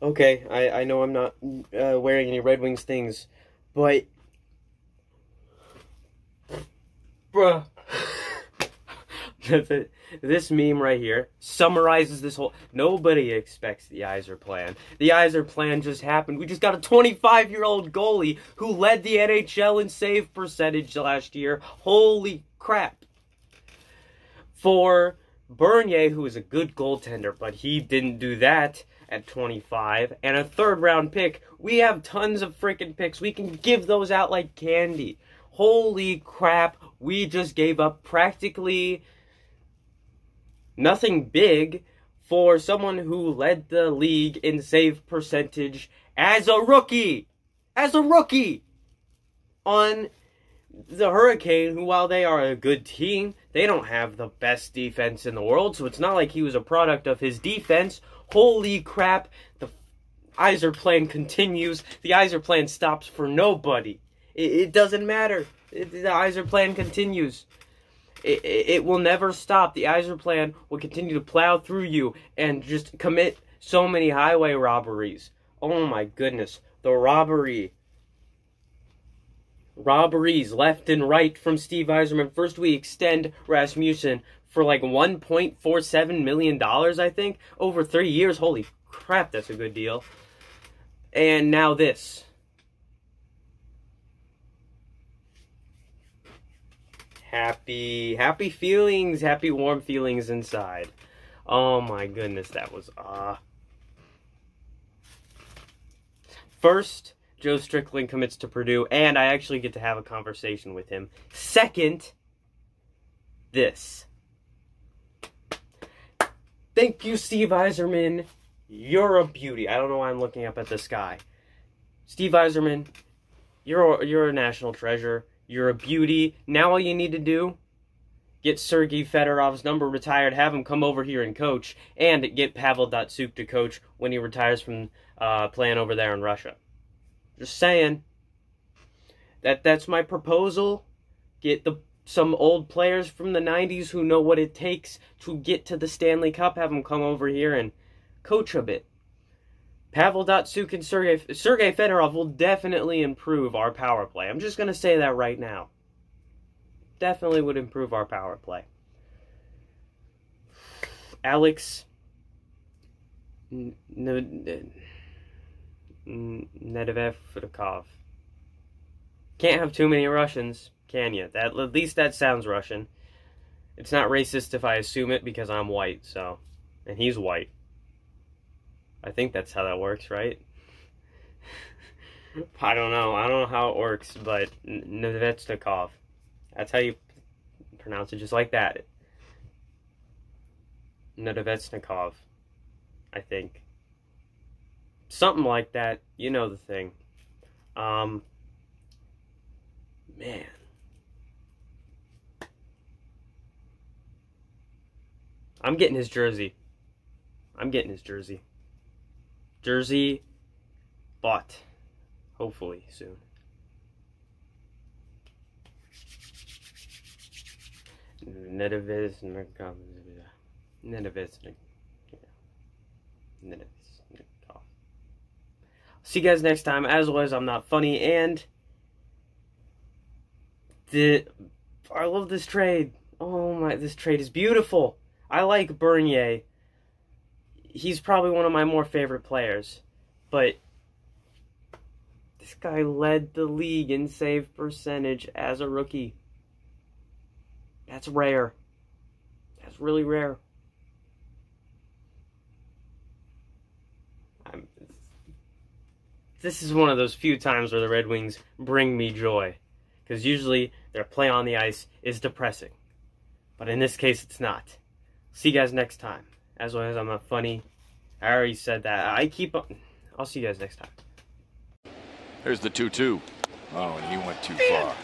Okay, I, I know I'm not uh, wearing any Red Wings things, but. Bruh. this meme right here summarizes this whole. Nobody expects the Yzer plan. The Yzer plan just happened. We just got a 25 year old goalie who led the NHL in save percentage last year. Holy crap. For Bernier, who is a good goaltender, but he didn't do that at 25, and a third round pick. We have tons of freaking picks. We can give those out like candy. Holy crap, we just gave up practically nothing big for someone who led the league in save percentage as a rookie. As a rookie! On the Hurricane, who while they are a good team, they don't have the best defense in the world, so it's not like he was a product of his defense. Holy crap, the Yzer plan continues. The Yzer plan stops for nobody. It, it doesn't matter. It, the Yzer plan continues. It, it, will never stop. The Yzer plan will continue to plow through you and just commit so many highway robberies. Oh my goodness. The robbery robberies left and right from Steve Yzerman. First, we extend Rasmussen for like $1.47 million, I think, over three years. Holy crap, that's a good deal. And now this. Happy, happy feelings, happy warm feelings inside. Oh my goodness, that was, ah. Uh... First, Joe Strickland commits to Purdue, and I actually get to have a conversation with him. Second, this. Thank you, Steve Yzerman. You're a beauty. I don't know why I'm looking up at the sky. Steve Yzerman, you're a, you're a national treasure. You're a beauty. Now all you need to do, get Sergei Fedorov's number retired, have him come over here and coach, and get Pavel Datsyuk to coach when he retires from uh, playing over there in Russia. Just saying. That that's my proposal. Get the some old players from the 90s who know what it takes to get to the Stanley Cup, have them come over here and coach a bit. Pavel Datsyuk and Sergei, Sergei Fedorov will definitely improve our power play. I'm just going to say that right now. Definitely would improve our power play. Alex Nedvedkov. Can't have too many Russians, can you? That at least that sounds Russian. It's not racist if I assume it because I'm white, so and he's white. I think that's how that works, right? I don't know. I don't know how it works, but Nedvedkov. That's how you pronounce it, just like that. Nedvedkov, I think something like that. You know the thing. Um, man. I'm getting his jersey. I'm getting his jersey. Jersey bought. Hopefully soon. See you guys next time. As always, I'm not funny, and the I love this trade. Oh my, this trade is beautiful. I like Bernier. He's probably one of my more favorite players, but this guy led the league in save percentage as a rookie. That's rare. That's really rare. This is one of those few times where the Red Wings bring me joy. Because usually their play on the ice is depressing. But in this case, it's not. See you guys next time. As always, I'm not funny. I already said that. I keep on. I'll see you guys next time. There's the 2 2. Oh, and he went too far.